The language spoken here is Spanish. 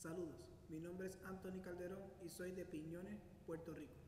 Saludos, mi nombre es Anthony Calderón y soy de Piñones, Puerto Rico.